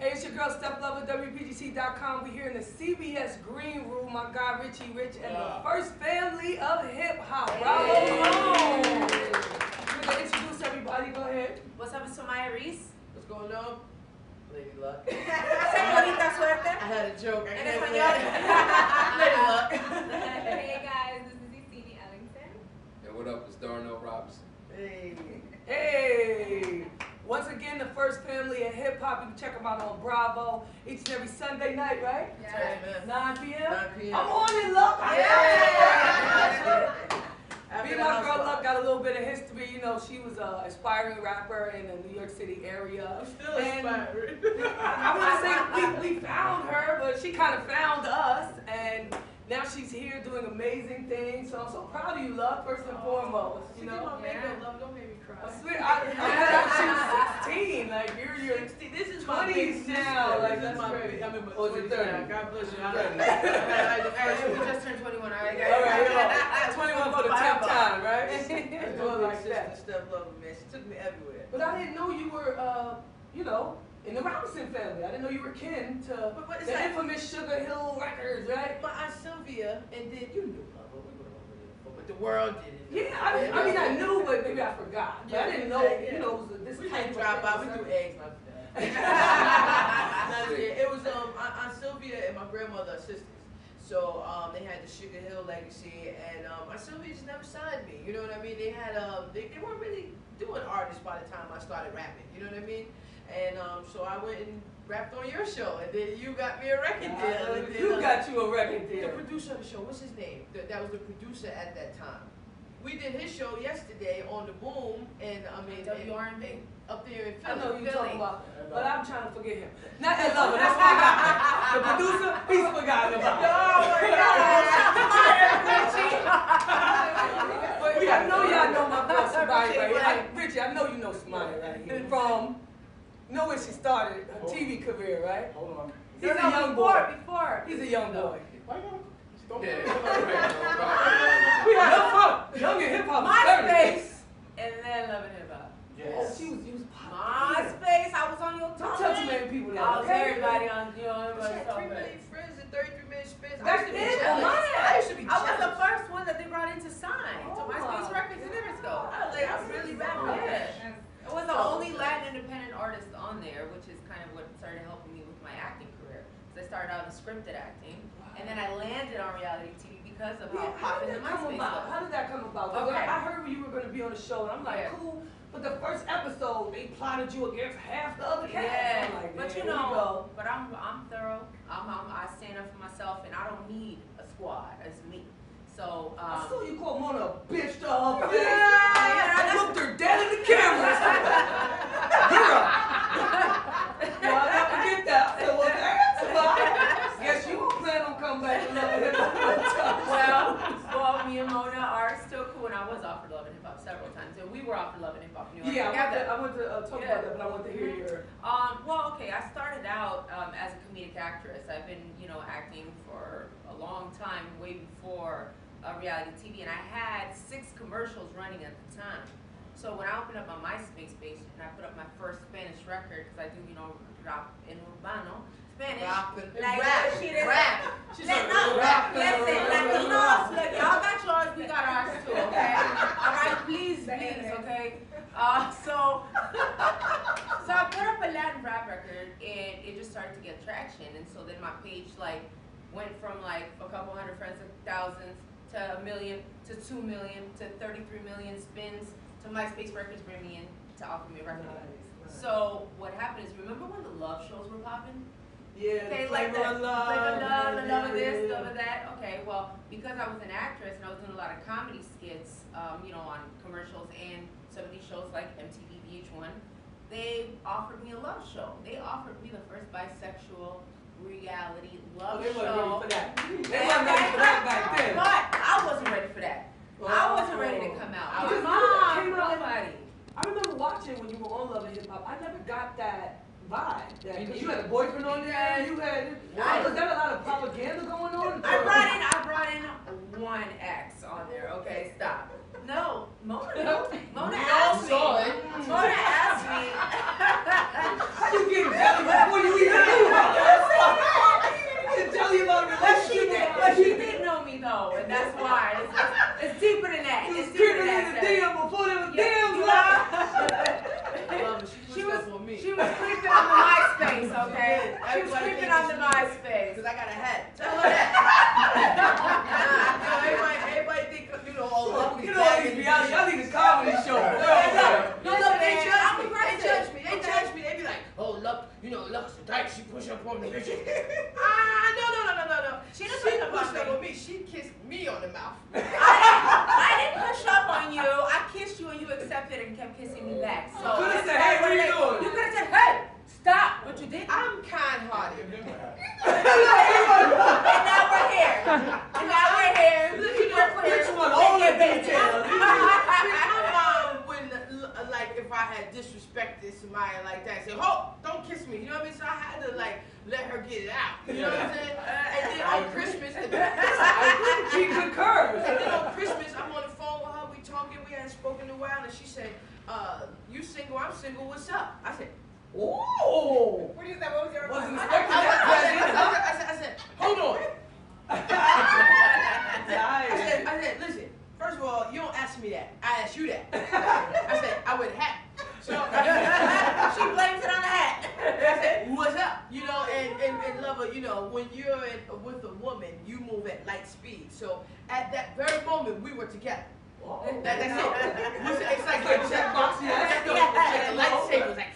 Hey, it's your girl Steph Lova, WPGC.com. We're here in the CBS Green Room. My guy Richie Rich and the first family of hip hop. Bravo! Hey. We're gonna introduce everybody. Go ahead. What's up, it's Somaya Reece. What's going on? Lady Luck. Señorita I had a joke. I En español. Lady Luck. hey guys, this is Eseni Ellington. And what up? It's Darnell Robinson. Hey. Hey! Once again, the first family of hip hop. You can check them out on Bravo each and every Sunday night, right? Yes. 9 p.m. 9 p.m. I'm on it, love. I Yeah. Me and my girl Love got a little bit of history. You know, she was an aspiring rapper in the New York City area. I'm still And inspired. I want to say we, we found her, but she kind of found us, and now she's here doing amazing things. So I'm so proud of you, love, first and foremost. She You did know, my makeup, love. Don't make me cry. I swear, I, I met her she was 16. Like you're your 60. This is my 20s big sister. now, like, This that's my crazy. I'm in my Oh, 20s 30? God bless you. I- 30. I- I- I- Hey, we just turned 21, all right, guys? All right, yeah. 21 for the 10th time, right? I Do it do like sister that. Steph Lova, man. She took me everywhere. But I didn't know you were, uh, you know, in the Robinson family. I didn't know you were kin to But- but the like- infamous Sugar Hill Records, right? My aunt Sylvia, and then you knew her, but we went over there before, but the world didn't. know. Yeah, I, mean- I mean, I knew, but maybe I forgot. But I didn't know, yeah. you know, it was this We type of drive by. We do eggs. It was um Aunt, Aunt Sylvia and my grandmother are sisters. So um they had the Sugar Hill legacy and um Aunt Sylvia just never signed me. You know what I mean? They had um they, they weren't really doing artists by the time I started rapping. You know what I mean? And um so I went and rapped on your show and then you got me a record deal. Uh, and then, you uh, got you a record deal. the producer of the show, what's his name? The, that was the producer at that time. We did his show yesterday on the Boom, and I mean, and- WRNB. and up there in Philly. I know you Philly. talking about, but I'm trying to forget him. Not that lover, that's my guy. The producer, he's forgotten about. Oh But I know y'all know my girl Somaya right here. Hey, Richie, I know you know Somaya right here. From, you know where she started her TV career, right? Hold on. He's a No, no, young before, boy. Before. He's a young boy. Why you gotta- don't- Yeah. We had hip hop, young and hip hop. was 30. MySpace. And then Love and Hip Hop. Oh, Yes. she was, you was popular. MySpace, I was on your Don't top tell too many people that. I was okay? everybody on, you know, She everybody had saw three me. million friends and 33 million spins. I That's used to be it, jealous. I used to be I was the first one that they brought in to sign to Oh, MySpace wow. Records in Evansville. I was like, I'm really rapping. Yeah. I was the only Latin independent artist on there, which is kind of what started helping me with my acting career. Because I started out in scripted acting, and then I landed on reality TV because of Yeah, how how did that come about? was. How did that come about? Okay. I, I heard you were going to be on the show, and I'm like, Yeah. cool. But the first episode, they plotted you against half the other cast. Yeah, like, but you know, but I'm I'm thorough. I'm, I'm I stand up for myself, and I don't need a squad. It's me. So I um, saw you call Mona a bitch to her face. Yeah, I that's- her dead in the camera. You're a. Well, I'll never get that. I said, well, that's why. Guess you don't plan on coming back to love and hip hop. well, well, me and Mona are still cool, and I was offered Love and Hip Hop several times, and we were offered Love and Hip Hop New York Yeah, I want together. to, I want to uh, talk Yeah. about that, but I want to hear your. Um, well, okay, I started out um, as a comedic actress. I've been, you know, acting for a long time, way before uh, reality TV, and I had six commercials running at the time. So when I opened up my MySpace page and I put up my first Spanish record, because I do, you know, rap en urbano, Spanish. Rapping. Like, rap. she did- rap. She's Let, a no, rap- listen, Latinos, look, y'all got yours, we got ours too, okay? All right, please, please, okay? Uh, so, so I put up a Latin rap record, and it just started to get traction, and so then my page like went from like a couple hundred friends to thousands to a million to two million to thirty-three million spins to MySpace Records bring me in to offer me a record. So what happened is, remember when the love shows were popping? Yeah, Okay, the like of love. flavor love, the love of this, yeah. love of that. Okay, well, because I was an actress and I was doing a lot of comedy skits, um, you know, on commercials and some of these shows like MTV VH1, they offered me a love show. They offered me the first bisexual reality Oh, love they wasn't ready for that. They wasn't ready for that back then. But I wasn't ready for that. I wasn't ready to come out. I was Because mom, it came out- nobody. I remember watching when you were on Love and Hip Hop. I never got that vibe. That, Me Cause you neither. had a boyfriend on there. You had. Right. Was that a lot of propaganda going on? I brought in, I brought in one X on there. Okay, stop. No, Mona, Mona We asked all me. saw it. Mona asked me. How you getting jelly before you even me. She was creeping on the MySpace, She was creeping on the. MySpace. Cause I got a hat. Tell her that. nah, you know, everybody, everybody think, you know, all love You know all these reality, y'all need a comedy show. No, Yeah. no, look, they Man, judge I'm me. They aggressive. judge me. They Okay. judge me. They be like, oh, look, you know, look, the dyke, she push up on me. ah, no, no, no, no, no, no. She didn't she push up on pushed me. up on me. She kissed me on the mouth. I didn't push up on you. I kissed you and you accepted and kept kissing me back. So You could've said, "Hey, what are you doing?" You could have said, "Hey, stop!" But you didn't. I'm kind-hearted. And now we're here. And now we're here. We're clear. Which one? All the Make it details. See, my mom wouldn't, like, if I had disrespected somebody like that, say, "Oh, don't kiss me," you know what I mean? So I had to like let her get it out. You know what I'm saying? And then on Christmas, the He concurs. And then on Christmas, I'm on the phone with her. We talking. We hadn't spoken in a while, and she said, uh, "You single? I'm single. What's up?" I said, Ooh. What do you say? What was your Wasn't "I, I, I. Said, I, said, hold on." I said, I said, listen. First of all, you don't ask me that. I asked you that. I said, I would hat. So She blames it on the hat. I said, what's up? You know, and, and, and lover, you know, when you're in, with a woman, you move at light speed. So at that very moment, we were together. Oh. That, that's it. It was- It's like, Like checkbox, yes. It's like a lightsaber. It's like,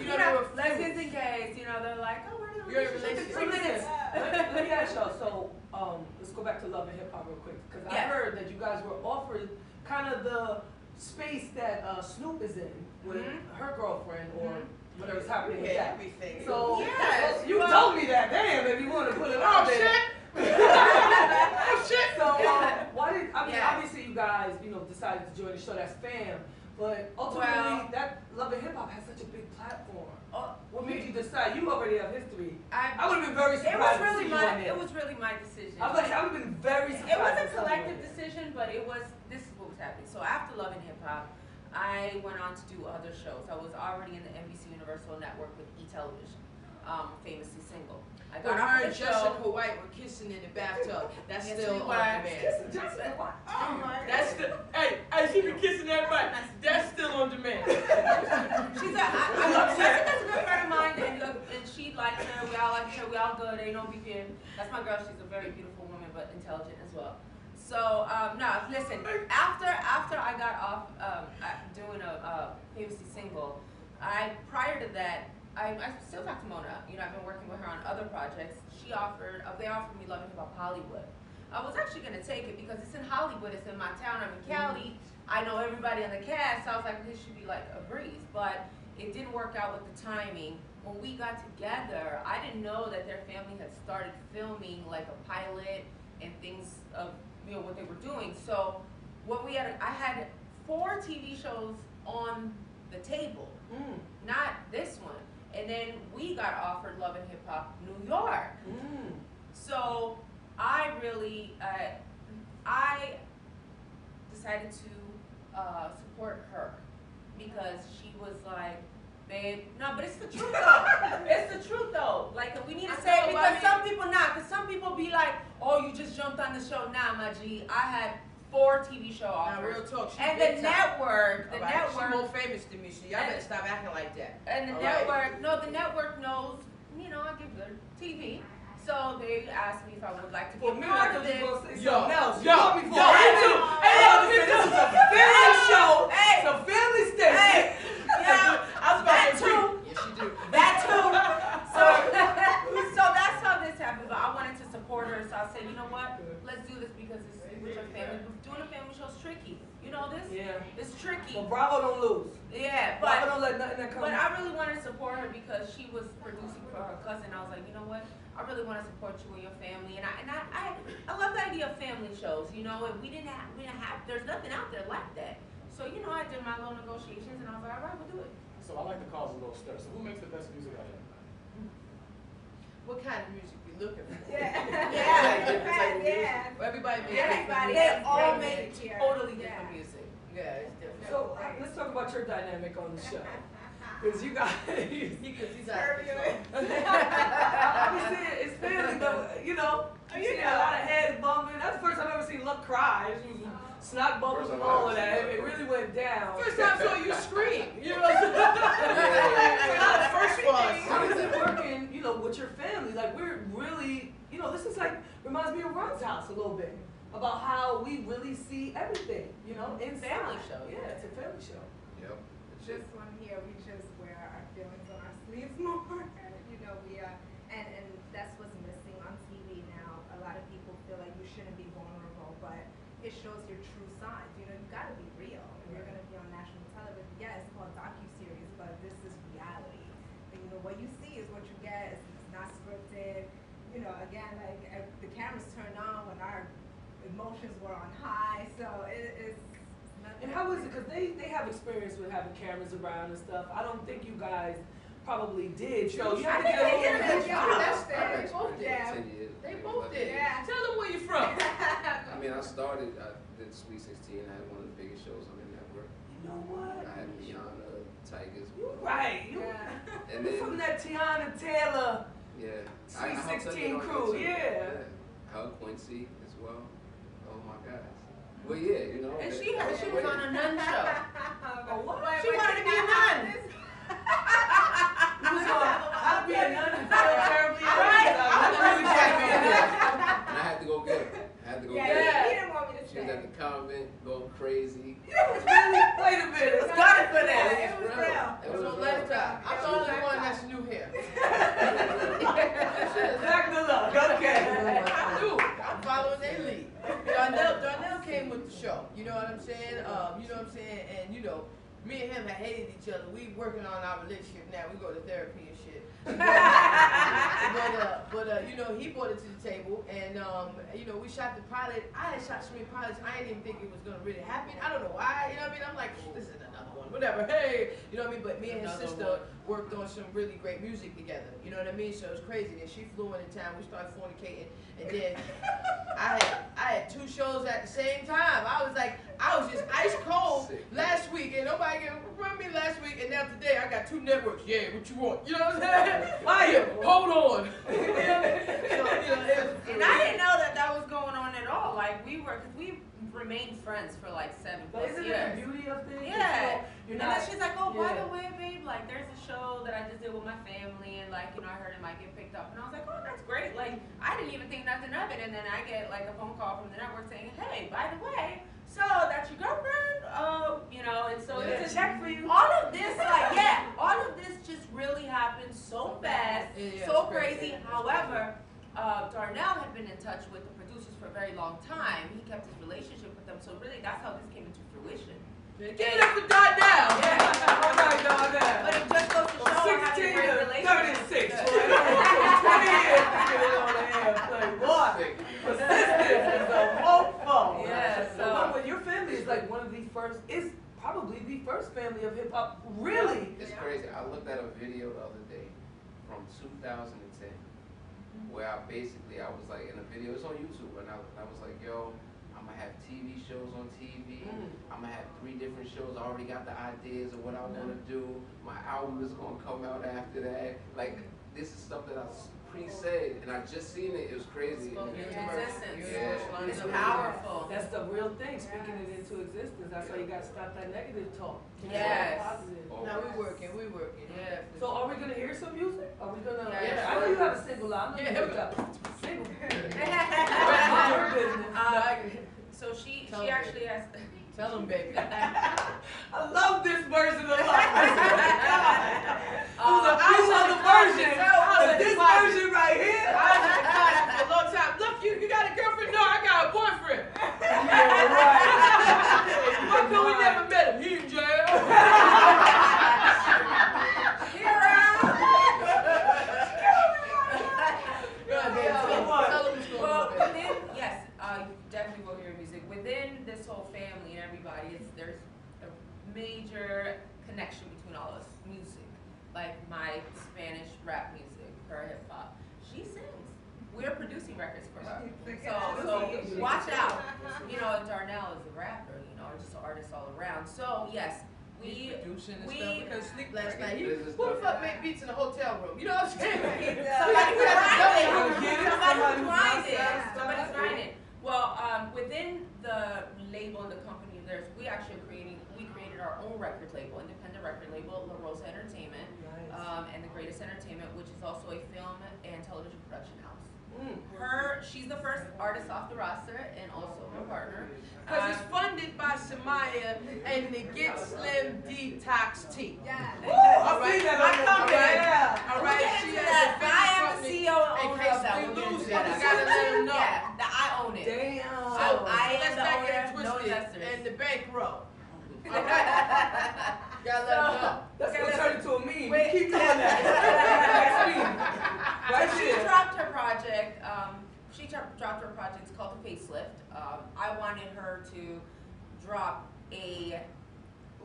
you know, they were lesbians engaged. You know, they're like, oh, we're in a You're in a relationship. relationship. Three minutes. let, let me ask y'all. So, um, let's go back to love and hip hop real quick because I heard that you guys were offered kind of the space that uh, Snoop is in with Mhm. her girlfriend or Mhm. whatever's happening with Yeah, that. everything. So, Yes, you well- told me that. Damn, if you want to put it oh out there. shit! oh shit! So, um, why did I mean? Yes. Obviously, you guys, you know, decided to join the show. That's fam. But ultimately, Well- that love and hip hop has such a big platform. Oh, What made you decide? You already have history. I, I would have been very surprised. it was surprised to really see my on it was really my decision. I would have been very surprised. It was a to see you on collective decision, but it was this is what was happening. So after Love and Hip Hop, I went on to do other shows. I was already in the NBC Universal Network with E Television, um, famously single. I But got her off and the Jessica show. White were kissing in the bathtub. That's still we on were. demand. Jessica, what? Oh my That's still, hey, hey, she been kissing everybody. That's still on demand. She's a, I, I love Jessica's a good friend of mine, and, and she likes her. We all like her. We all good. Ain't no beef here. That's my girl. She's a very beautiful woman, but intelligent as well. So um, no, listen. After after I got off um, doing a uh, famously single, I prior to that. I, I still talk to Mona. You know, I've been working with her on other projects. She offered, uh, they offered me Love and Hip Hop Hollywood. I was actually gonna take it because it's in Hollywood. It's in my town. I'm in Cali. I know everybody on the cast. So I was like, this should be like a breeze. But it didn't work out with the timing. When we got together, I didn't know that their family had started filming like a pilot and things of you know what they were doing. So what we had, I had four TV shows on the table, Mm, not this one. And then we got offered Love and Hip Hop New York. mm. So I really, uh, I decided to uh, support her because she was like, babe, no, but it's the truth though. it's the truth though. Like we need to I say it because some people not. Because some people be like, oh, you just jumped on the show. Nah, my G, I had four TV show Now, offers. real talk, she and the time. network, the All right, She network, more famous than me, so y'all better stop acting like that. and the All right. network, no, the network knows, you know, I give good TV. So they asked me if I would like to be For a a part of thought you it. were gonna say Yo, else. You yo, me yo, a me minute. too. Hey, yo, this is a family show. Hey. It's a family station. Hey, yeah, I was about that to too. Yes, you do. That too. So, so that's how this happened. But I wanted to support her, so I said, you know what? Let's do this because it's with your family. Doing a family show is tricky. You know this? Yeah. It's tricky. But Bravo don't lose. Yeah, Bravo don't let nothing that come. but I really wanted to support her because she was producing for her cousin. I was like, you know what? I really want to support you and your family, and I and I I, I love the idea of family shows. You know, and we didn't have we didn't have there's nothing out there like that. So you know, I did my little negotiations, and I was like, all right, we'll do it. So I like to cause a little stir. So who makes the best music out of everybody? What kind of music we looking for? Yeah. Yeah. Yeah. Well, Everybody makes Yeah. different Everybody They music. has all their make music here. totally Yeah. different music. Yeah, it's different. So uh, let's talk about your dynamic on the show. Because you guys. Because he's out I was saying, it's family, but you know, oh, you see a lot of heads bumping. That's the first time I've ever seen Luck cry. She was uh-huh. snot and all of that. It really went down. First time saw you scream. You know what I'm saying? yeah, first one. How is it working, you know, with your family? Like, we're really, you know, this is like, reminds me of Run's House a little bit about how we really see everything, you know, in family show. Yeah, it's a family show. This one here, we just wear our feelings on our sleeves more. you know, we are, and, and that's what's missing on TV now. A lot of people feel like you shouldn't be vulnerable, but it shows your true sides. You know, you gotta be real. If you're gonna be on national television, yeah, it's called docu-series, but this is reality. And, you know, what you see is what you get. It's, it's not scripted. You know, again, like, uh, the cameras turned on when our emotions were on high, so it, it's nothing. And how is it? Because they, they have experience with having cameras around and stuff. I don't think you guys probably did. So you have to I get think a they little did bit job. That's I've They both did did. They both did. Yeah. Tell them where you're from. I mean, I started, I did Sweet 16, I had one of the biggest shows on the network. You know what? I had Rihanna, Tigers. You right. You, Yeah. And you from that Teyana Taylor. yeah. Sweet I- I'll tell 16 crew, that too. yeah. Hug Quincy as well. My gosh. Well, yeah, you know. And she, that she was on a nun show. Oh, what? She wanted to be a nun. You was on How to Be a Nun and Fail Terribly. Right. I I remember was you trying to be a nun. And I had to go get her. I had to go Yeah, get her. he, he didn't want me to She was at the convent, going crazy. Really? Wait a minute. was gunning for that. it was real. It was let real. it. I'm the only one that's new here. Back to luck. Okay. I do. I'm following their lead. Darnell, Darnell came with the show. You know what I'm saying? Um, you know what I'm saying? And you know, me and him had hated each other. We working on our relationship now. We go to therapy and shit. but uh, but uh, you know, he brought it to the table, and um, you know, we shot the pilot. I had shot so many pilots. I didn't even think it was gonna really happen. I don't know why. You know what I mean? I'm like, oh, this is another one. Whatever. Hey, you know what I mean? But me and his sister one. worked on some really great music together. You know what I mean? So it was crazy. Then she flew into town. We started fornicating, and then I had I had two shows at the same time. I was like, I was just ice cold Sick. last week, and nobody can remember me last week, and now today I got two networks. Yeah, what you want? You know what I'm saying? Fire. Hold on. so, you know, it was- And I didn't know that that was going on at all. Like we were, cause we remained friends for like seven But plus isn't years. it the beauty of things? Yeah. You're and not. then she's like, oh, by the way, babe, like there's a show that I just did with my family, and like you know I heard it might get picked up, and I was like, oh, that's great. Like I didn't even think nothing of it, and then I get like a phone call from the network saying, hey, by the way, so that's your girlfriend, uh, you know, and so Yeah, it's a check for you. all of this, like, yeah, all of this just really happened so fast, Yeah, yeah, so crazy. crazy. However, uh, Darnell had been in touch with the producers for a very long time. He kept his relationship with them, so really that's how this came into fruition. Give it up for Darnell. Yeah. All right, dog. But it just goes to show how 16 a great to relationship. 36. boy. 20 years to get it on the air. Play what? Persistence is a mofo. Yeah, so- But when your family is like one of the first, is probably the first family of hip hop. Really? It's crazy. I looked at a video the other day from 2010 where I basically I was like in a video. It's on YouTube, and I, I was like, yo, gonna have TV shows on TV. Mm. I'm gonna have three different shows. I already got the ideas of what I want to do. My album is gonna come out after that. Like this is stuff that I s- pre-said, and I just seen it. It was crazy. Spoken into Yeah. existence. Yeah. It's It's powerful. That's the real thing, speaking it into existence. That's why you gotta stop that negative talk. Yes. Positive. Oh, Now we working, we working. Yeah. So are we gonna hear some music? Are we gonna? Yeah. I know you have a single out. I know Yeah, you here we got a single. Your business. so she Tell she them. actually has. Tell them, baby. I love this version of life. It was Uh, few other versions, I was but at the this closet. version right here. I was in the closet for a long time. Look, you, you got a girlfriend? No, I got a boyfriend. Yeah, right. How come we never met him? He in jail. Go ahead, baby. Tell them- tell them what's going Well, on, baby. within yes, uh, you definitely will hear music. Within this whole family and everybody, it's, there's a major connection between all of us. Music, like my Spanish rap music, her hip hop. She sings. We're producing records for her. So, so watch out. You know, Darnell is a rapper. You know, just an artist all around. So yes, we He's producing and we- stuff. We couldn't sleep last night. He, business who the fuck make beats in a hotel room? You know what I'm saying? Somebody's We had to grinding. double- Get it? Somebody's Somebody's grinding. grinding. Somebody's grinding. Well, um, within the label and the company, there's we actually are creating. Our own record label, independent record label, La Rosa Entertainment, Nice. um, and the Greatest Entertainment, which is also a film and television production house. Mm. Her, she's the first artist off the roster and also my partner. Cause it's Um, funded by Somaya and the Get Slim Detox Tea. Yeah. Woo, I Alright, see that I on your come back. Yeah. All We'll she has that. a I am the CEO and owner of that. we lose it, we gotta let 'em know. Yeah, that I own it. Damn. So I am Let's the owner, no twisted. investors. And the bankroll. So- Gotta let 'em know. That's gonna turn into a meme. Wait. Keep doing that. Next meme. Right so she there. dropped her project. Um, she dro- dropped her project. It's called the Facelift. Um, I wanted her to drop a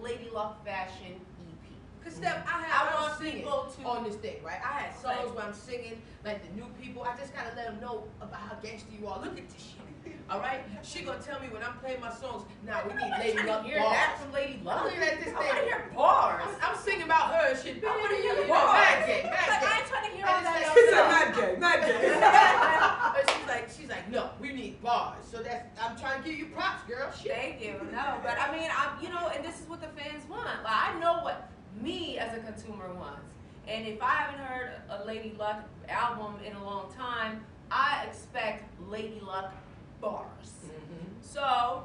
Lady Luck fashion EP. Cause Steph, I I have, I want was singing people to- on this thing, right? I had songs Like- where I'm singing, like the new people, I just gotta let them know about how gangster you are. Look at this shit. All right? She gonna tell me when I'm playing my songs, now we need Lady I Luck hear bars. that from Lady Luck. I'm looking at this I want to thing. hear bars. I'm, I'm singing about her and shit. I wanna hear the You know, bars. Bad gay, Like, I gay. ain't trying to hear all that. it's She said not gay, not gay. But she's like, she's like, no, we need bars. So that's, I'm trying to give you props, girl. Shit. Thank you. No, but I mean, I'm, you know, and this is what the fans want. Like, I know what me as a consumer wants. And if I haven't heard a Lady Luck album in a long time, I expect Lady Luck bars. Mm-hmm. So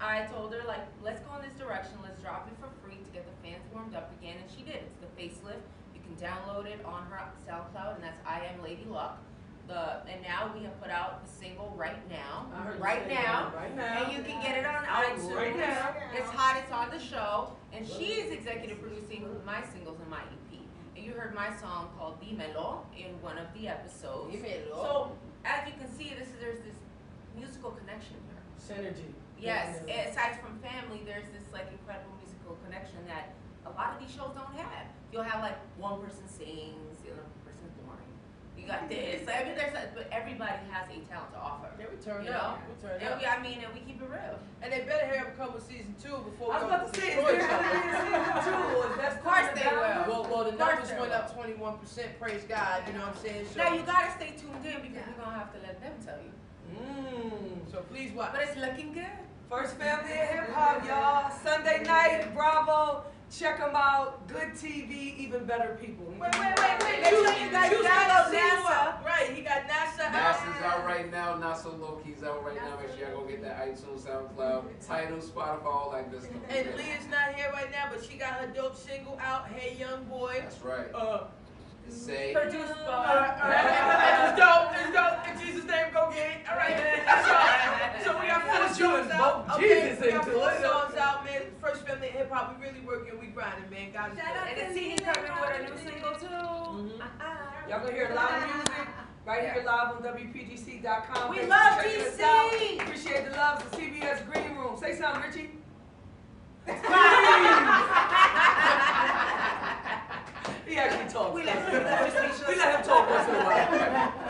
I told her, like, let's go in this direction. Let's drop it for free to get the fans warmed up again. And she did. It's the facelift. You can download it on her SoundCloud, and that's I Am Lady Luck. The, and now we have put out the single right now. I heard you Right now. Right now. And you can get it on oh, Out iTunes. right now. It's hot, it's on the show, and she's executive producing my singles and my EP. And you heard my song called Dímelo in one of the episodes. Dímelo. So, as you can see, this is, there's this musical connection here. Synergy. Yes, aside from family, there's this like incredible musical connection that a lot of these shows don't have. You'll have like one person sings, the other person's boring. You got this. I mean, there's a, but everybody has a talent to offer. Yeah, we turn You up. know? We turn And up. we, I mean, and we keep it real. And they better have a couple come with season two before we I was go about to say, is destroy there each other. gonna be season two? Is that Of course they will. Well, well, the Of numbers went up twenty-one percent, praise God, you know what I'm saying? So, Now you gotta stay tuned in because we're gonna have to let them tell you. Mmm. so please watch. But it's looking good. First family of hip hop, y'all. Sunday night, Bravo. Check them out. Good TV, even better people. Wait, wait, wait, wait. Make You- sure you you got- choose you got NASA. Right, he got NASA out. NASA's out right now, not so low key's out right now. Make sure y'all go get that iTunes, SoundCloud, Tidal, Spotify, all that good stuff. And Leah's not here right now, but she got her dope single out, Hey Young Boy. That's right. Uh, Say, Produced uh, by. it's dope, it's dope okay, all right. so, so we got four songs out. Okay, four songs out, man. First Family Hip Hop, we really working, we grinding, man. God is good. And the T coming with a new single too. Mm-hmm. Uh-huh. Y'all gonna hear a lot of music. Right here live on WPGC.com. We love DC. Appreciate the love. The CBS Green Room. Say something, Richie. he actually talks. We let him talk once in a while.